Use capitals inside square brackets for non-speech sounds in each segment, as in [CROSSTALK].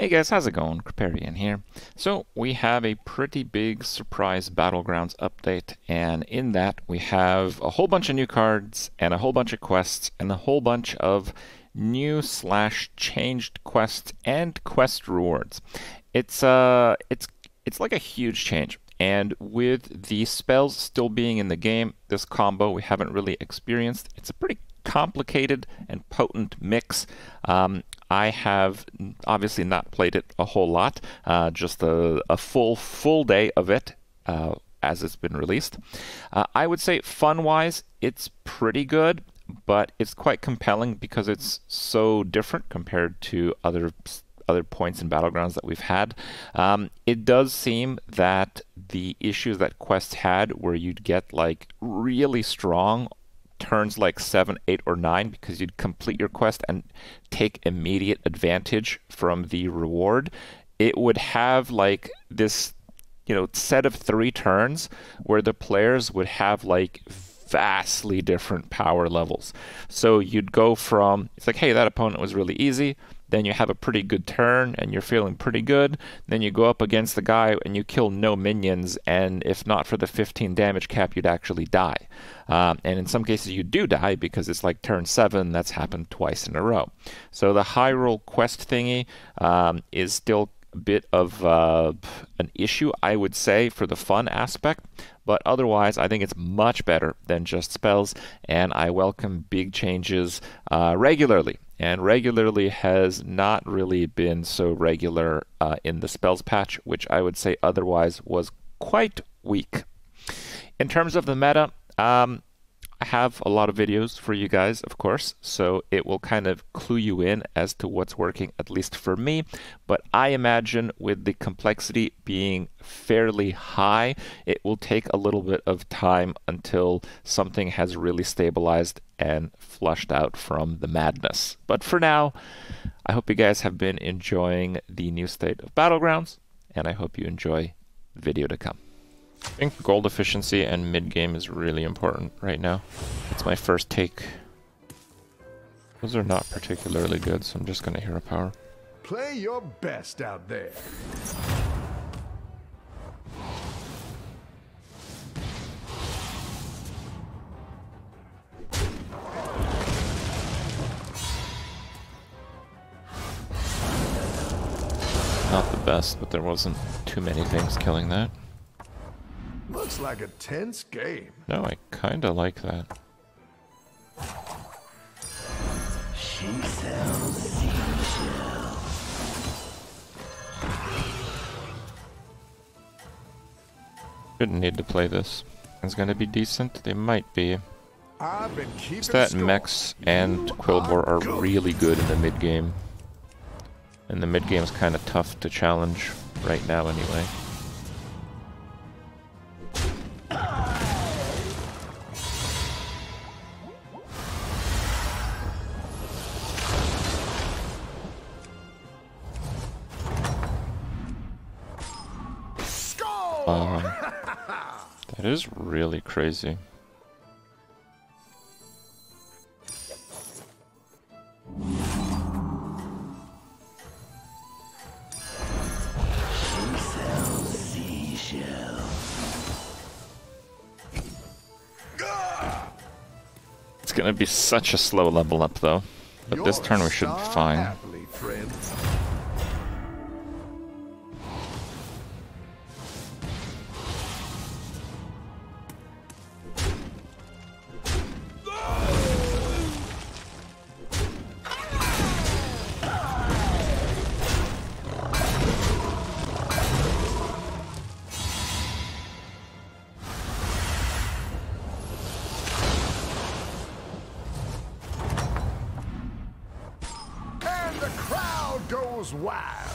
Hey guys, how's it going? Kripparrian here. So we have a pretty big surprise Battlegrounds update, and in that we have a whole bunch of new cards and a whole bunch of quests and a whole bunch of new slash changed quests and quest rewards. It's uh it's it's like a huge change. And with the spells still being in the game, this combo we haven't really experienced. It's a pretty complicated and potent mix. Um, I have obviously not played it a whole lot, uh, just a, a, full full day of it uh, as it's been released. Uh, I would say fun-wise, it's pretty good, but it's quite compelling because it's so different compared to other other points and battlegrounds that we've had. Um, it does seem that the issues that Quest had, where you'd get like really strong turns like seven, eight, or nine because you'd complete your quest and take immediate advantage from the reward. It would have like this, you know, set of three turns where the players would have like vastly different power levels. So you'd go from it's like, hey, that opponent was really easy then you have a pretty good turn and you're feeling pretty good. Then you go up against the guy and you kill no minions, and if not for the 15 damage cap, you'd actually die. Um, and in some cases, you do die because it's like turn 7, that's happened twice in a row. So the roll quest thingy um, is still a bit of uh, an issue, I would say, for the fun aspect. But otherwise, I think it's much better than just spells, and I welcome big changes uh, regularly and regularly has not really been so regular uh, in the spells patch, which I would say otherwise was quite weak. In terms of the meta, um, I have a lot of videos for you guys, of course, so it will kind of clue you in as to what's working, at least for me. But I imagine with the complexity being fairly high, it will take a little bit of time until something has really stabilized and flushed out from the madness. But for now, I hope you guys have been enjoying the new state of Battlegrounds, and I hope you enjoy the video to come. I think gold efficiency and mid-game is really important right now. It's my first take. Those are not particularly good, so I'm just gonna hero power. Play your best out there. Not the best, but there wasn't too many things killing that. Looks like a tense game. No, I kinda like that. She sells seashells. Shouldn't need to play this. It's gonna be decent. They might be. I've been keeping It's that score. Mechs and Quilboar are good. really good in the mid game. And the mid game is kind of tough to challenge right now anyway. That is really crazy. It's gonna be such a slow level up though. But this turn we should be fine. Goes wild.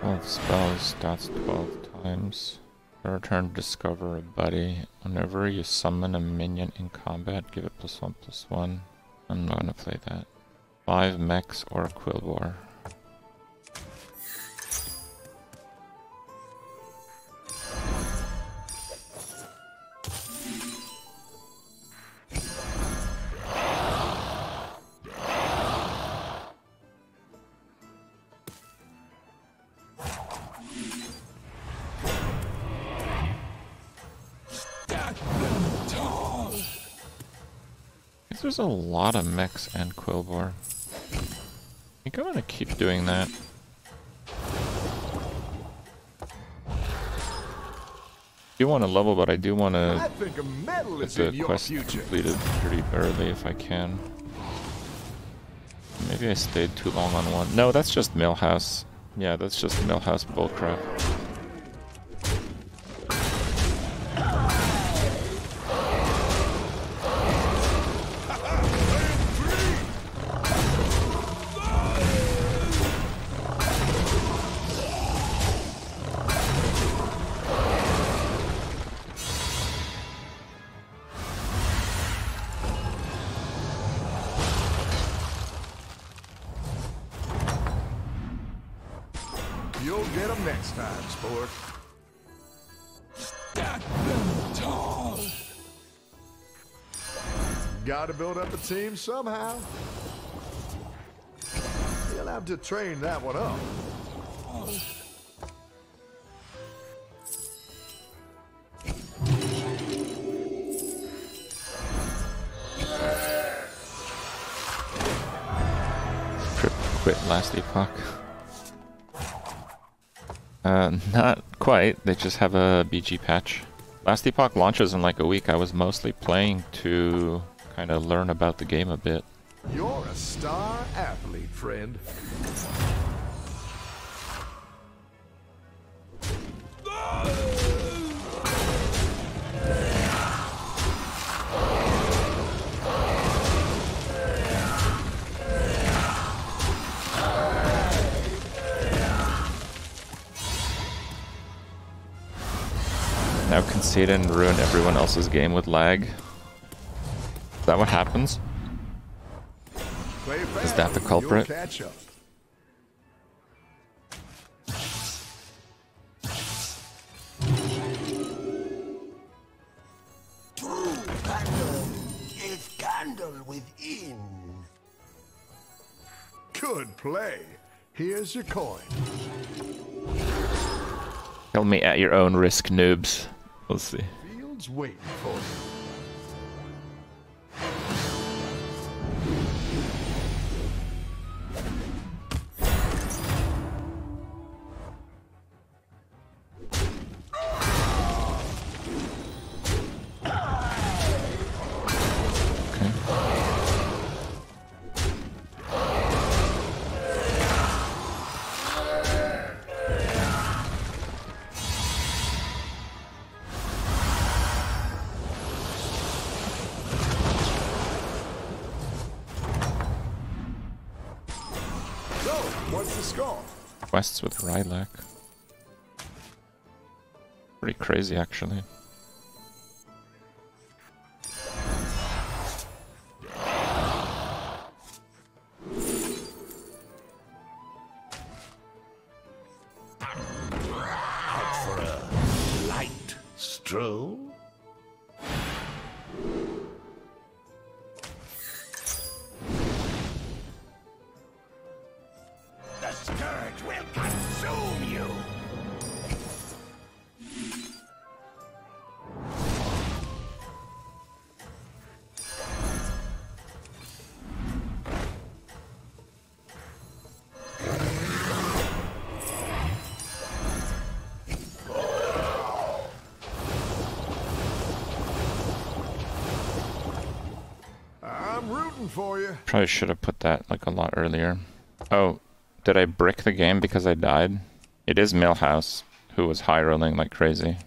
12 spells, stats 12 times. Return discover a buddy. Whenever you summon a minion in combat, give it plus 1 plus 1. I'm not gonna play that. 5 mechs or a Quilboar. There's a lot of mechs and Quilboar. I think I'm gonna keep doing that. I do want to level, but I do want to think a medal get the quest completed pretty early if I can. Maybe I stayed too long on one. No, that's just Millhouse. Yeah, that's just Millhouse bullcrap. Team somehow. You'll have to train that one up. Quit last epoch. Uh, not quite. They just have a BG patch. Last epoch launches in like a week. I was mostly playing to kind of learn about the game a bit. You're a star athlete, friend. Now concede and ruin everyone else's game with lag. Is that what happens? Is that the culprit? catch up. True candle is candle within. Good play. Here's your coin. Kill me at your own risk, noobs. We'll see. Field's waiting for you. Quests with Rylak. Pretty crazy, actually. For you. Probably should have put that like a lot earlier. Oh, did I brick the game because I died? It is Millhouse, who was high rolling like crazy.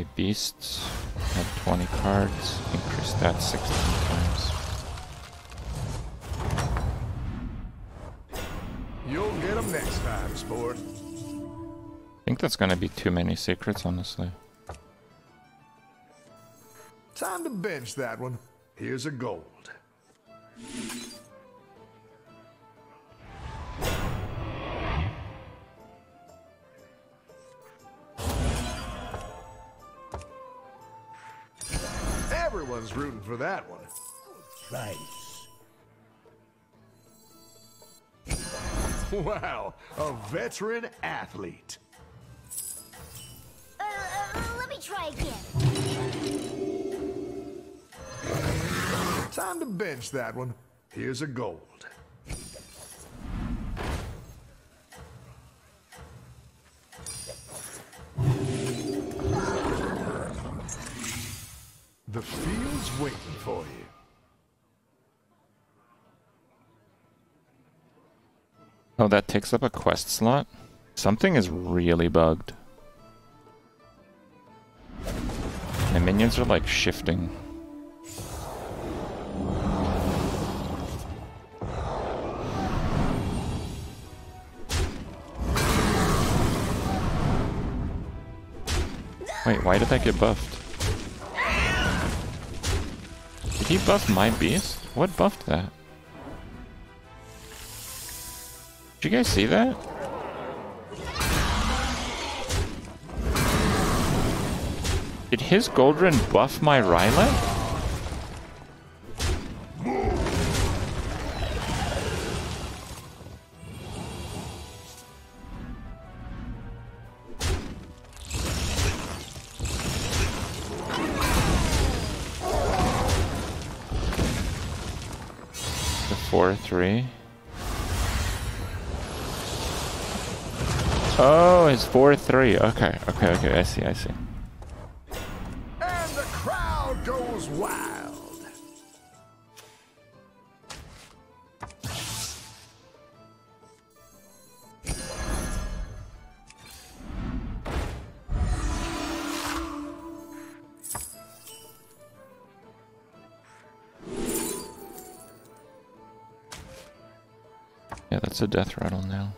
A beast had 20 cards, increase that 16 times. You'll get them next time, sport. I think that's gonna be too many secrets, honestly. Time to bench that one. Here's a gold. For that one. Price. Wow, a veteran athlete. Uh, uh, let me try again. Time to bench that one. Here's a gold. The field's waiting for you. Oh, that takes up a quest slot? Something is really bugged. My minions are like shifting. Wait, why did that get buffed? He buff my beast? What buffed that? Did you guys see that? Did his Goldrinn buff my Rylak? 4-3. Oh, it's 4-3. Okay, okay, okay, I see, I see. Death rattle now.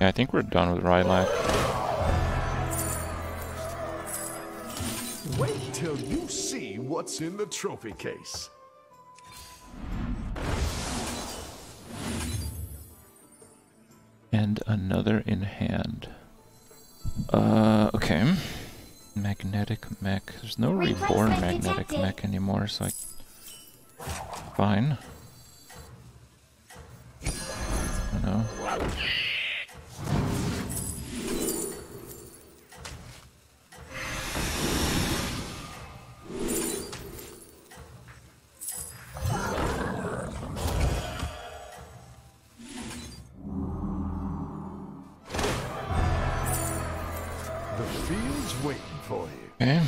Yeah, I think we're done with Rylak. Wait till you see what's in the trophy case. And another in hand. Uh, okay. Magnetic mech. There's no reborn magnetic detected. mech anymore, so I... Fine. I know. Waiting for you. Okay.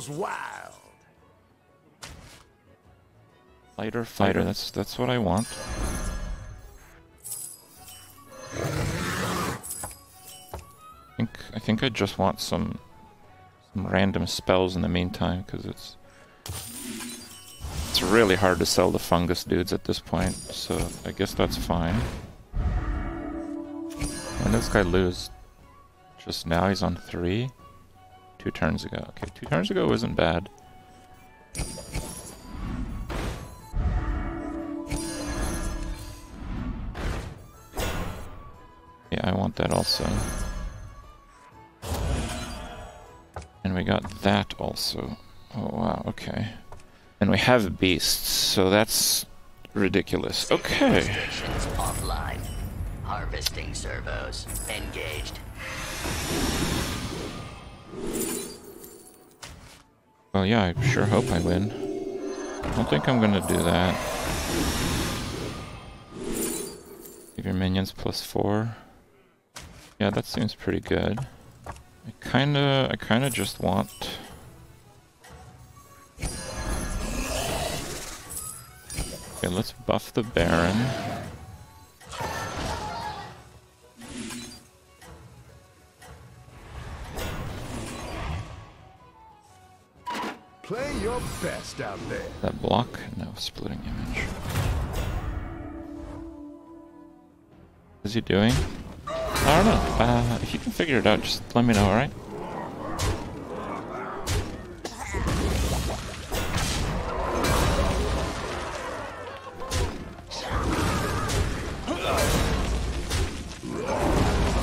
Goes wild. Fighter, fighter. That's that's what I want. I think I think I just want some some random spells in the meantime because it's it's really hard to sell the fungus dudes at this point. So I guess that's fine. Did this guy lose? Just now he's on three. Two turns ago. Okay, two turns ago wasn't bad. Yeah, I want that also. And we got that also. Oh wow, okay. And we have beasts, so that's ridiculous. Okay. Offline. Harvesting servos engaged. Well, yeah, I sure hope I win. I don't think I'm gonna do that. Give your minions plus four. Yeah, that seems pretty good. I kinda, I kinda just want... Okay, let's buff the Baron. What's he doing? I don't know. Uh, if you can figure it out, just let me know, alright?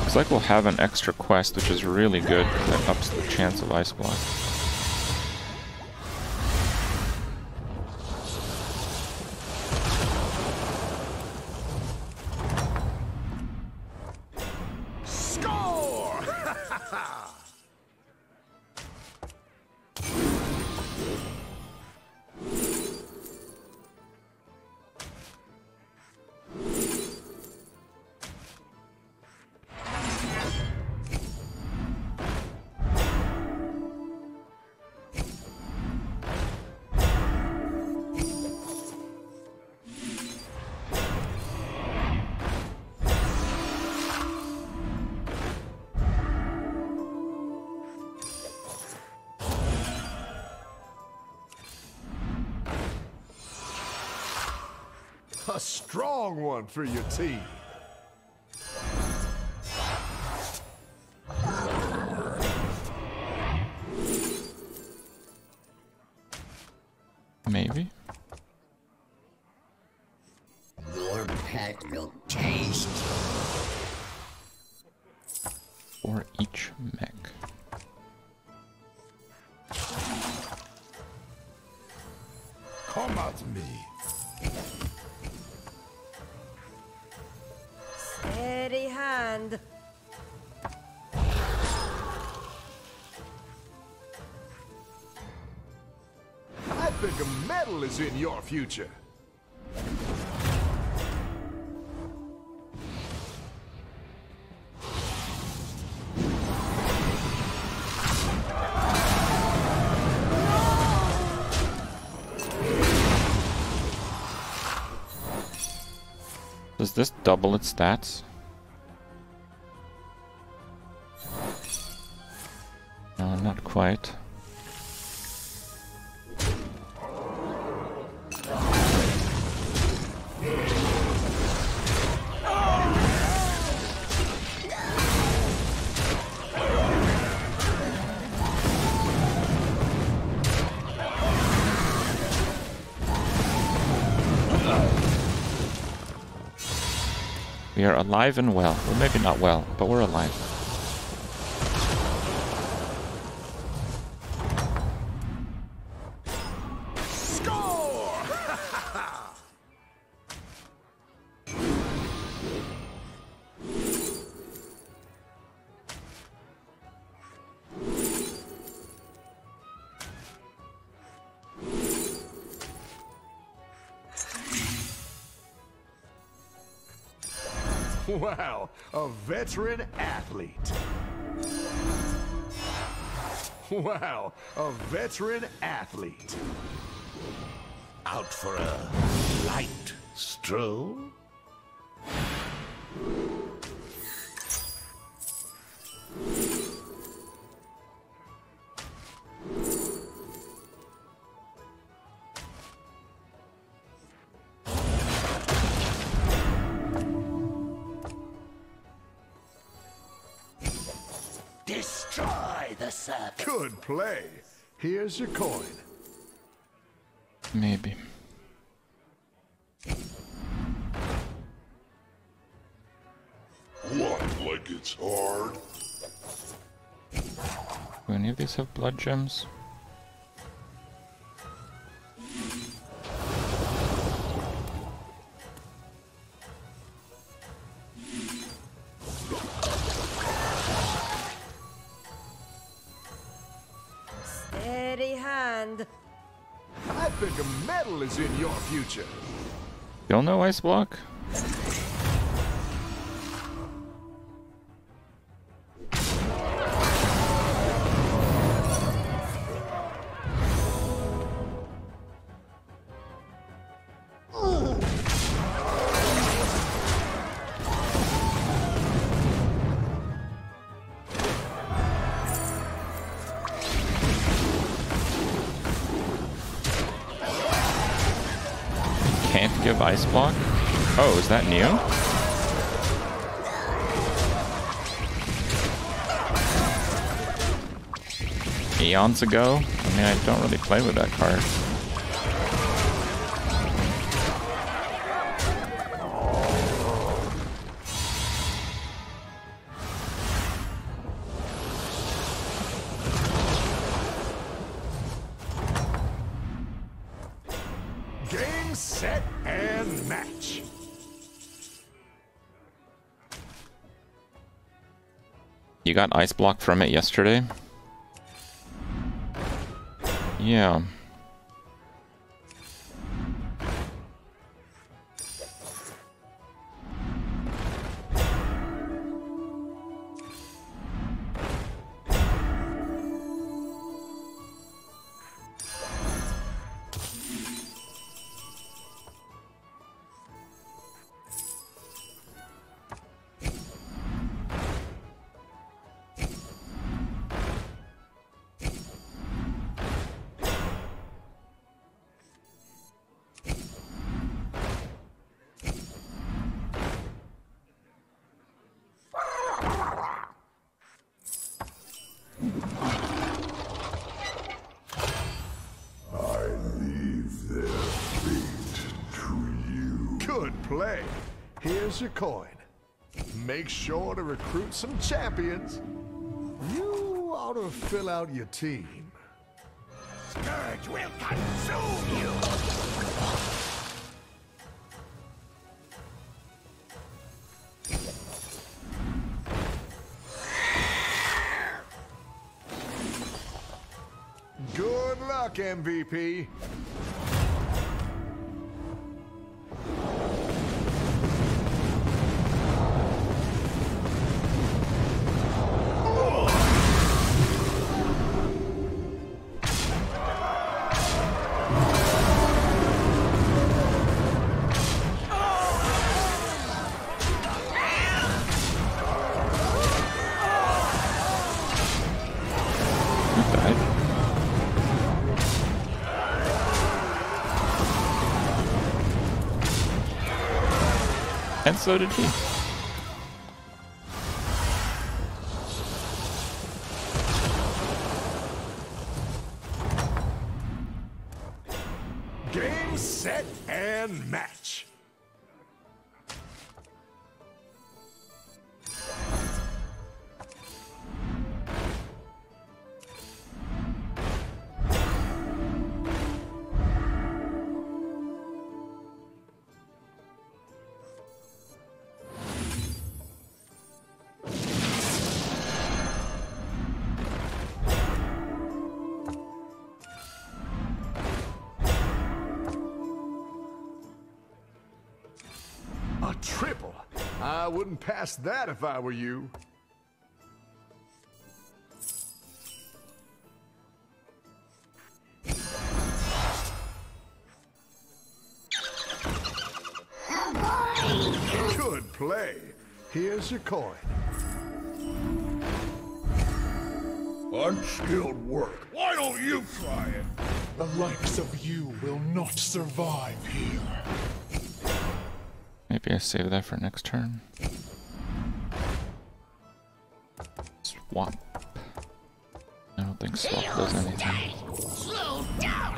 Looks like we'll have an extra quest, which is really good. That ups the chance of Ice Block. A strong one for your team. Is in your future. Does this double its stats? No, not quite. Alive and well. Well, maybe not well, but we're alive. [LAUGHS] Wow, a veteran athlete. Wow, a veteran athlete. Out for a light stroll? Destroy the surface. Good play. Here's your coin. Maybe. What, like it's hard? Do any of these have blood gems? Future. You'll know Ice Block? Ice Block? Oh, is that new? Eons ago? I mean, I don't really play with that card. Got Ice Block from it yesterday? Yeah. Your coin. Make sure to recruit some champions. You ought to fill out your team. Scourge will consume you! Good luck, MVP. And so did he. Wouldn't pass that if I were you. Good play. Here's your coin. Unskilled work. Why don't you try it? The likes of you will not survive here. Maybe I save that for next turn. Swap. I don't think swap does anything. Slow down!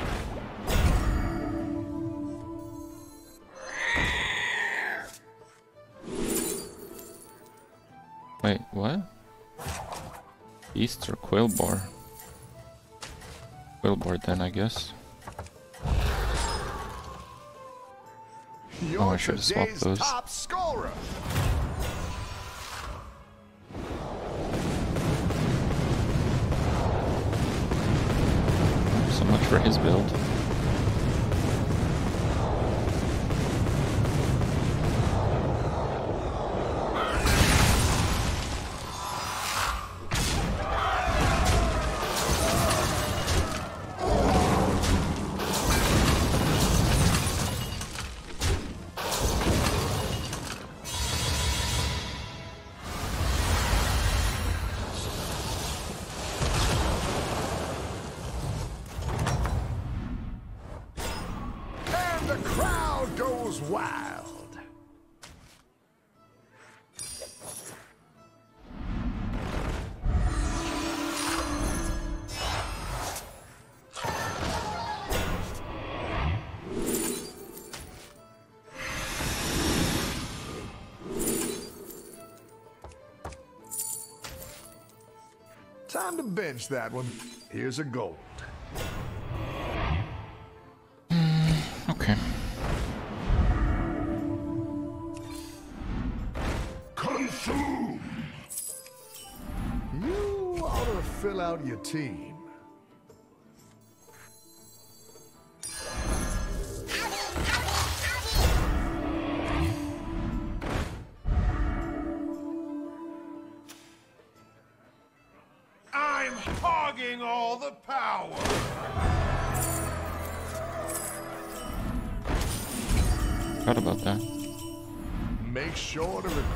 Wait, what? Beasts or Quilboar? Quilboar then, I guess. Oh, I should've swapped those. top scorer. So much for his build. Time to bench that one. Here's a gold. Hmm, okay. Consume! You ought to fill out your team.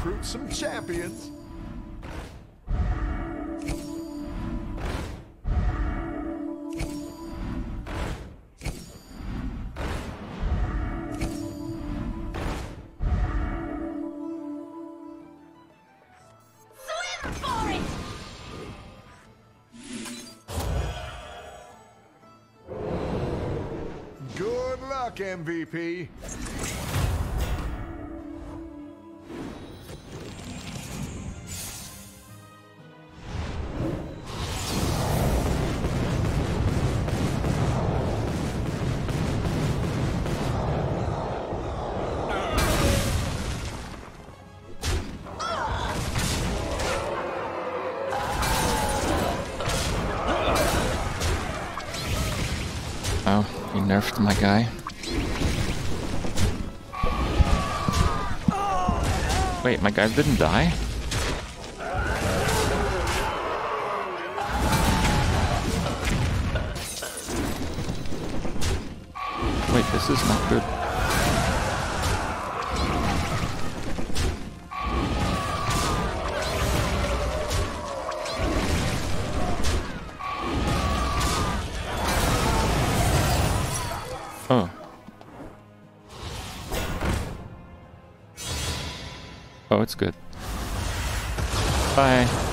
Recruit some champions. Swim for it! Good luck, MVP. My guy. Wait, my guys didn't die? Wait, this is not good. Oh, it's good. Bye.